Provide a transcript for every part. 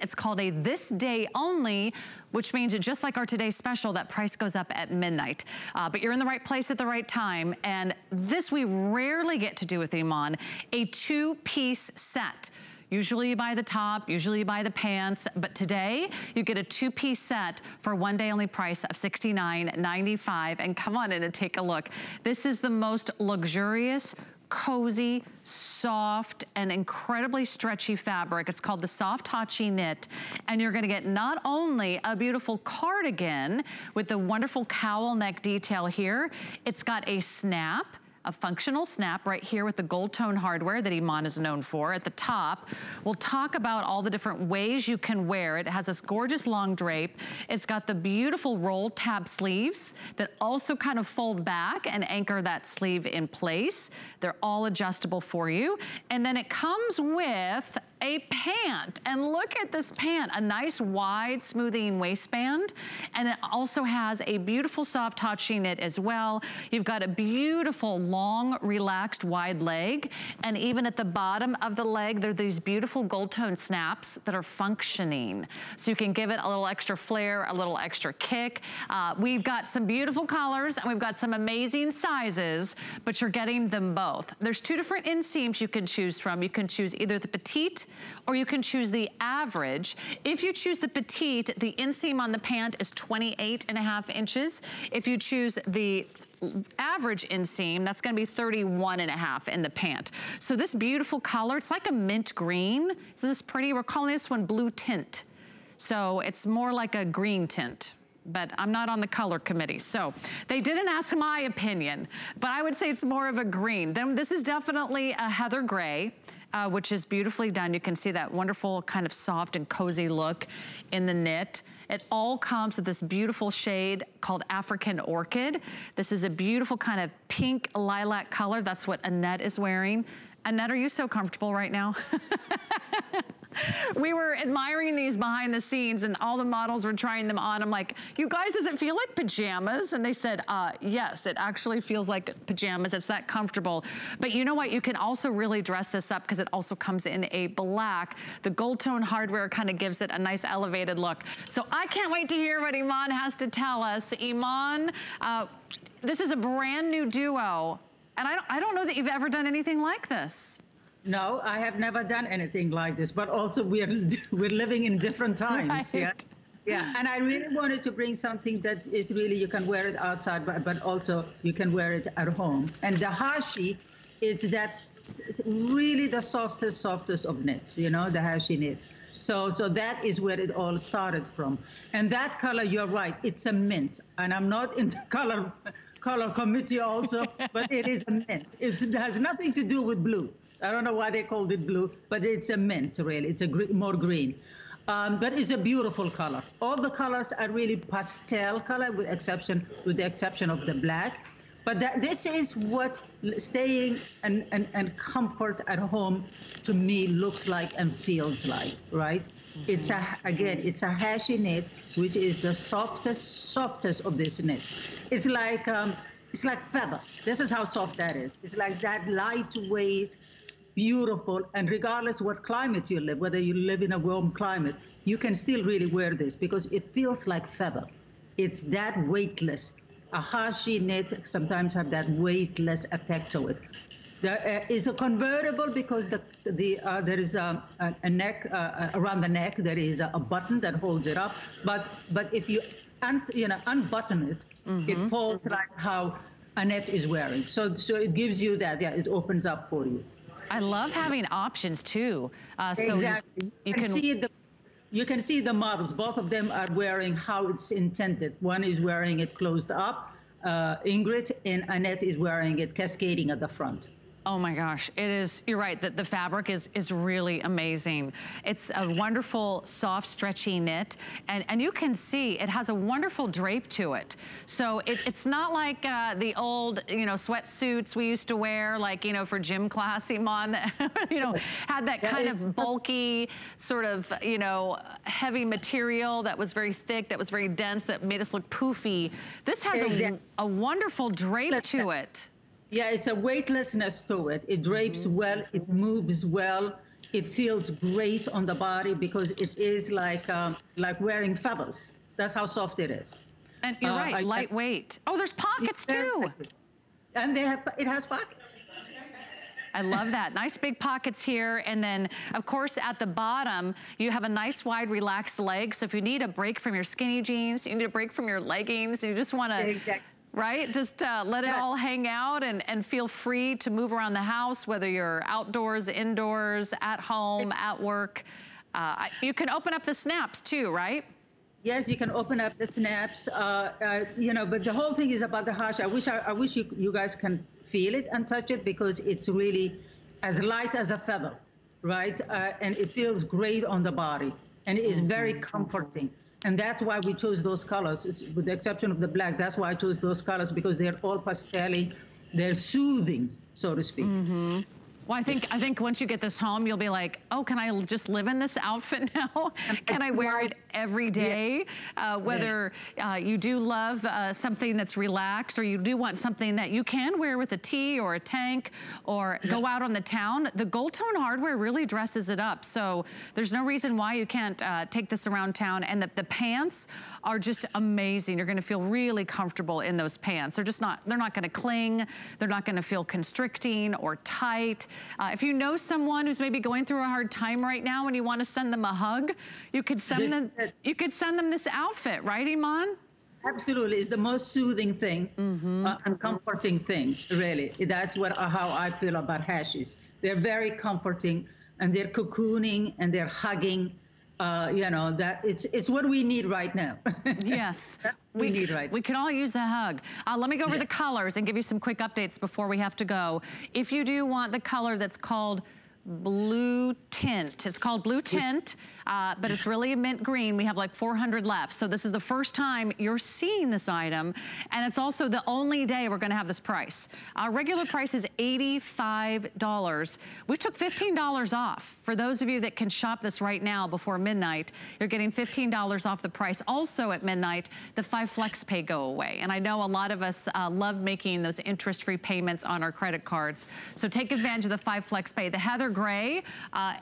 It's called a this day only, which means just like our today's special, that price goes up at midnight. Uh, but you're in the right place at the right time. And this we rarely get to do with Iman, a two-piece set. Usually you buy the top, usually you buy the pants, but today you get a two-piece set for one day only price of $69.95. And come on in and take a look. This is the most luxurious, cozy, soft, and incredibly stretchy fabric. It's called the Soft Hacci Knit. And you're gonna get not only a beautiful cardigan with the wonderful cowl neck detail here, it's got a snap, a functional snap right here with the gold tone hardware that Iman is known for at the top. We'll talk about all the different ways you can wear it. It has this gorgeous long drape. It's got the beautiful roll tab sleeves that also kind of fold back and anchor that sleeve in place. They're all adjustable for you. And then it comes with a pant. And look at this pant, a nice wide smoothing waistband. And it also has a beautiful soft hacci knit as well. You've got a beautiful long relaxed wide leg. And even at the bottom of the leg, there are these beautiful gold tone snaps that are functioning. So you can give it a little extra flair, a little extra kick. Uh, we've got some beautiful colors and we've got some amazing sizes, but you're getting them both. There's two different inseams you can choose from. You can choose either the petite or you can choose the average. If you choose the petite, the inseam on the pant is 28 and a half inches. If you choose the average inseam, that's gonna be 31 and a half in the pant. So this beautiful color, it's like a mint green. Isn't this pretty? We're calling this one blue tint. So it's more like a green tint but I'm not on the color committee. So they didn't ask my opinion, but I would say it's more of a green. Then this is definitely a heather gray uh, which is beautifully done. You can see that wonderful kind of soft and cozy look in the knit. It all comes with this beautiful shade called African Orchid. This is a beautiful kind of pink lilac color. That's what Annette is wearing. Annette, are you so comfortable right now? we were admiring these behind the scenes and all the models were trying them on. I'm like, you guys, does it feel like pajamas? And they said, uh, yes, it actually feels like pajamas. It's that comfortable. But you know what? You can also really dress this up because it also comes in a black. The gold tone hardware kind of gives it a nice elevated look. So I can't wait to hear what Iman has to tell us. Iman, uh, this is a brand new duo. And I don't, I don't know that you've ever done anything like this. No, I have never done anything like this, but also we're we're living in different times. Right. Yeah. Yeah, and I really wanted to bring something that is really you can wear it outside, but, but also you can wear it at home. And the hashi, is that it's really the softest, softest of knits. You know, the hashi knit. So, so that is where it all started from. And that color, you're right, it's a mint. And I'm not in the color color committee also, but it is a mint. It's, it has nothing to do with blue. I don't know why they called it blue, but it's a mint, really. It's a gr more green. Um, but it's a beautiful color. All the colors are really pastel color, with exception with the exception of the black. But that, this is what staying and, and, and comfort at home to me looks like and feels like, right? Mm -hmm. It's a again, it's a hashi knit, which is the softest, softest of these knits. It's like um, it's like feather. This is how soft that is. It's like that lightweight, beautiful, and regardless what climate you live, whether you live in a warm climate, you can still really wear this because it feels like feather. It's that weightless. A hashi knit sometimes have that weightless effect to it. There uh, a convertible because the the uh, there is a, a, a neck uh, uh around the neck. There is a, a, button that holds it up. But but if you un, you know unbutton it, mm -hmm. it folds like how Annette is wearing. So so it gives you that. Yeah, it opens up for you. I love having options too. Uh, so exactly. You, can see the you can see the models. Both of them are wearing how it's intended. One is wearing it closed up, uh, Ingrid, and Annette is wearing it cascading at the front. Oh my gosh, it is, you're right, that the fabric is, is really amazing. It's a wonderful, soft, stretchy knit, and, and you can see it has a wonderful drape to it. So it, it's not like uh, the old, you know, sweatsuits we used to wear, like, you know, for gym class, Iman, you know, had that kind of bulky, sort of, you know, heavy material that was very thick, that was very dense, that made us look poofy. This has a, a wonderful drape to it. Yeah, it's a weightlessness to it. It drapes mm -hmm. well, it moves well. It feels great on the body because it is like um, like wearing feathers. That's how soft it is. And you're uh, right, I, lightweight. oh, there's pockets too. And they have it has pockets. I love that. Nice big pockets here. And then, of course, at the bottom, you have a nice wide relaxed leg. So if you need a break from your skinny jeans, you need a break from your leggings, you just want to exactly right? Just uh, let it all hang out and, and feel free to move around the house, whether you're outdoors, indoors, at home, at work. Uh, you can open up the snaps too, right? Yes, you can open up the snaps, uh, uh, you know, but the whole thing is about the harsh. I wish I, I wish you, you guys can feel it and touch it because it's really as light as a feather, right? Uh, and it feels great on the body and it is very mm-hmm. comforting. And that's why we chose those colors, with the exception of the black. That's why I chose those colors because they're all pastel They're soothing, so to speak. Mm -hmm. Well, I think I think once you get this home, you'll be like, oh, can I just live in this outfit now? can I wear it every day? Uh, whether uh, you do love uh, something that's relaxed or you do want something that you can wear with a tee or a tank or go out on the town, the Gold Tone hardware really dresses it up. So there's no reason why you can't uh, take this around town. And the, the pants are just amazing. You're gonna feel really comfortable in those pants. They're just not, they're not gonna cling. They're not gonna feel constricting or tight. Uh, if you know someone who's maybe going through a hard time right now and you want to send them a hug, you could send this, them you could send them this outfit, right, Iman? Absolutely, it's the most soothing thing mm -hmm. uh, and comforting thing, really. That's what uh, how I feel about hashes. They're very comforting, and they're cocooning, and they're hugging, uh, you know, that it's it's what we need right now. yes. We, we, need right We could all use a hug. Uh, let me go over yeah. the colors and give you some quick updates before we have to go. If you do want the color that's called blue tint. It's called blue tint, uh, but it's really a mint green. We have like 400 left. So this is the first time you're seeing this item. And it's also the only day we're gonna have this price. Our regular price is $85. We took $15 off. For those of you that can shop this right now before midnight, you're getting $15 off the price. Also at midnight, the five flex pay go away. And I know a lot of us uh, love making those interest-free payments on our credit cards. So take advantage of the five flex pay. The Heather gray. Uh,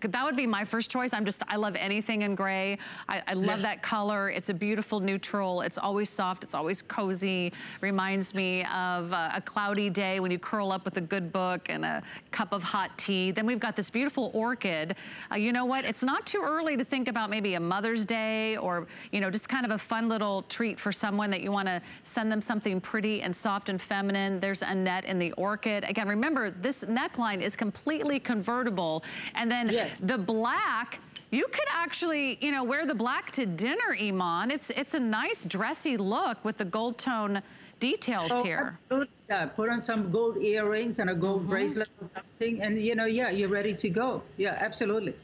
that would be my first choice. I'm just, I love anything in gray. I, I love yeah. that color. It's a beautiful neutral. It's always soft. It's always cozy. Reminds me of uh, a cloudy day when you curl up with a good book and a cup of hot tea. Then we've got this beautiful orchid. Uh, you know what? It's not too early to think about maybe a Mother's Day or, you know, just kind of a fun little treat for someone that you want to send them something pretty and soft and feminine. There's Annette in the orchid. Again, remember, this neckline is completely convertible. And then yes. the black you could actually, you know, wear the black to dinner, Iman. It's it's a nice dressy look with the gold tone details oh, here. Yeah, put on some gold earrings and a gold mm -hmm. bracelet or something, and you know, yeah, you're ready to go. Yeah, absolutely.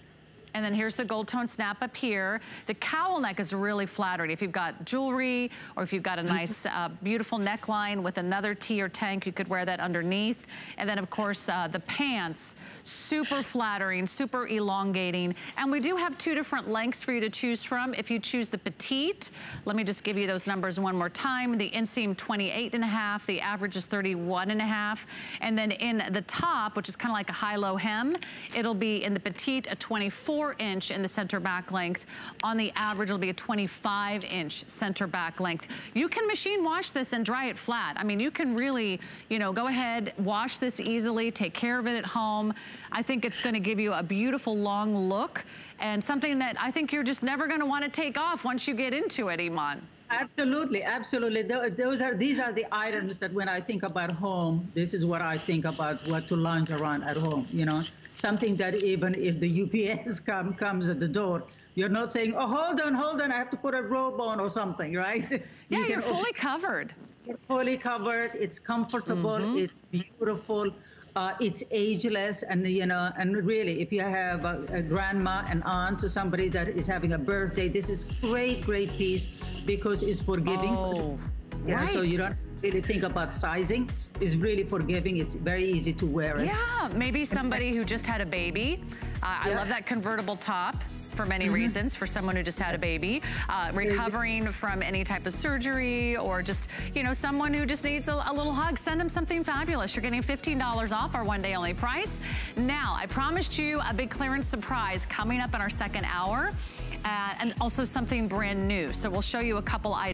And then here's the gold tone snap up here. The cowl neck is really flattering. If you've got jewelry or if you've got a mm-hmm. nice, uh, beautiful neckline with another tee or tank, you could wear that underneath. And then, of course, uh, the pants, super flattering, super elongating. And we do have two different lengths for you to choose from. If you choose the petite, let me just give you those numbers one more time. The inseam 28 and a half, the average is 31 and a half. And then in the top, which is kind of like a high-low hem, it'll be in the petite a 24 24 inch in the center back length. On the average, it'll be a 25 inch center back length. You can machine wash this and dry it flat. I mean, you can really, you know, go ahead, wash this easily, take care of it at home. I think it's gonna give you a beautiful long look and something that I think you're just never gonna wanna take off once you get into it, Iman. Absolutely, absolutely. Those are these are the items that when I think about home, this is what I think about what to lounge around at home. You know, something that even if the UPS come comes at the door, you're not saying, "Oh, hold on, hold on, I have to put a robe on or something," right? Yeah, you are fully covered. You're fully covered. It's comfortable. Mm -hmm. It's beautiful uh, it's ageless and you know and really if you have a, a, grandma and aunt or somebody that is having a birthday this is great great piece because it's forgiving. Oh, yeah, right. so you don't really think about sizing. It's really forgiving. It's very easy to wear it. Yeah maybe somebody who just had a baby. Uh, yeah. i love that convertible top for many mm -hmm. reasons. For someone who just had a baby, uh, recovering from any type of surgery, or just, you know, someone who just needs a, a little hug, send them something fabulous. You're getting $15 off our one day only price. Now, I promised you a big clearance surprise coming up in our second hour, uh, and also something brand new. So we'll show you a couple items.